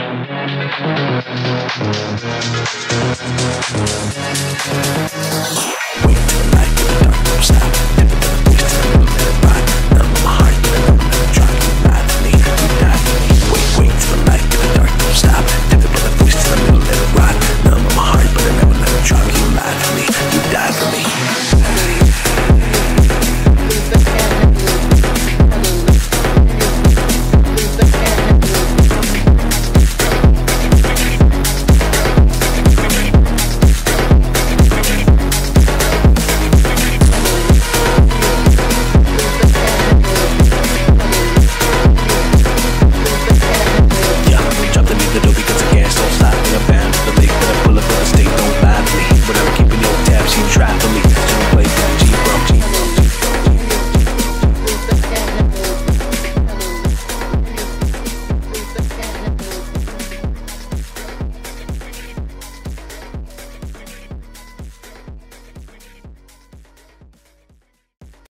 We